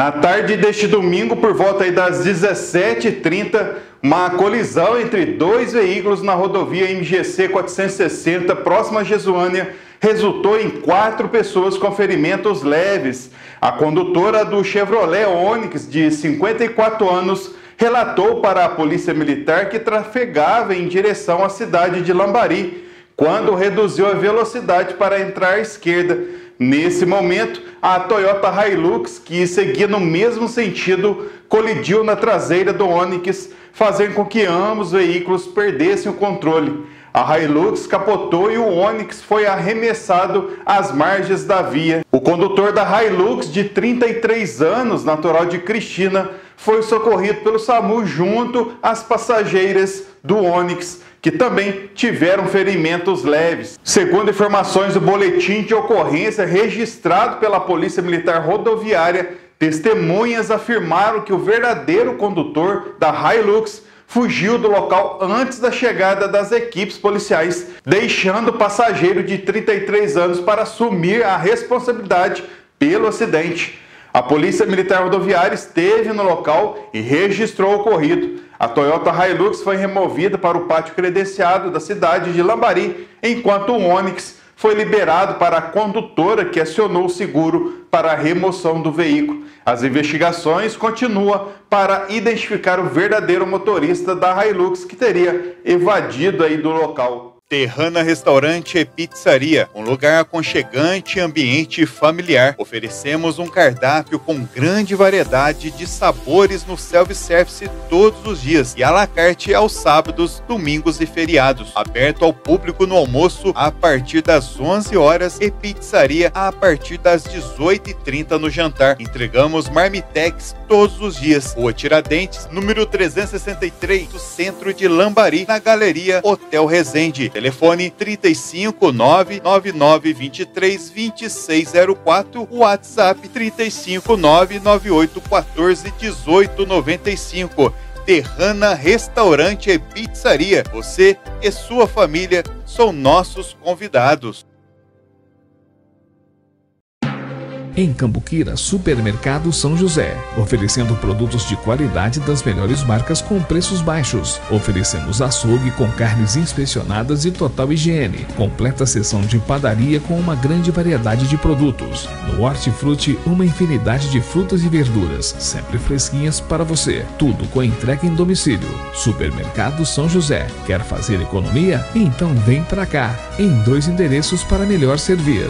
Na tarde deste domingo, por volta das 17h30, uma colisão entre dois veículos na rodovia MGC 460, próxima a Jesuânia, resultou em quatro pessoas com ferimentos leves. A condutora do Chevrolet Onix, de 54 anos, relatou para a Polícia Militar que trafegava em direção à cidade de Lambari, quando reduziu a velocidade para entrar à esquerda. Nesse momento, a Toyota Hilux, que seguia no mesmo sentido, colidiu na traseira do Onix, fazendo com que ambos os veículos perdessem o controle. A Hilux capotou e o Onix foi arremessado às margens da via. O condutor da Hilux, de 33 anos, natural de Cristina, foi socorrido pelo SAMU junto às passageiras do Onix que também tiveram ferimentos leves. Segundo informações do boletim de ocorrência registrado pela Polícia Militar Rodoviária, testemunhas afirmaram que o verdadeiro condutor da Hilux fugiu do local antes da chegada das equipes policiais, deixando o passageiro de 33 anos para assumir a responsabilidade pelo acidente. A Polícia Militar Rodoviária esteve no local e registrou o ocorrido. A Toyota Hilux foi removida para o pátio credenciado da cidade de Lambari, enquanto o Onix foi liberado para a condutora que acionou o seguro para a remoção do veículo. As investigações continuam para identificar o verdadeiro motorista da Hilux que teria evadido aí do local. Terrana Restaurante e Pizzaria, um lugar aconchegante e ambiente familiar. Oferecemos um cardápio com grande variedade de sabores no self-service todos os dias e à la carte aos sábados, domingos e feriados. Aberto ao público no almoço a partir das 11 horas e pizzaria a partir das 18h30 no jantar. Entregamos marmitex todos os dias. Rua Tiradentes, número 363, do centro de Lambari, na Galeria Hotel Resende. Telefone 35 999 23 2604, WhatsApp 35 998 14 18 95. Terrana Restaurante e Pizzaria. Você e sua família são nossos convidados. Em Cambuquira, Supermercado São José, oferecendo produtos de qualidade das melhores marcas com preços baixos. Oferecemos açougue com carnes inspecionadas e total higiene. Completa seção de padaria com uma grande variedade de produtos. No Hortifruti, uma infinidade de frutas e verduras, sempre fresquinhas para você. Tudo com entrega em domicílio. Supermercado São José. Quer fazer economia? Então vem para cá. Em dois endereços para melhor servir.